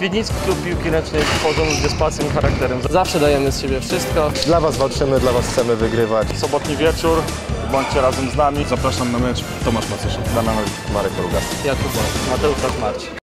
Świdnicki Klub Piłki Ręcznej tworzą ludzie z pasją charakterem. Zawsze dajemy z siebie wszystko. Dla Was walczymy, dla Was chcemy wygrywać. Sobotni wieczór, bądźcie razem z nami. Zapraszam na mecz Tomasz Macyszek. Damian Marek Porugas. Jakub Mateusz Marcin.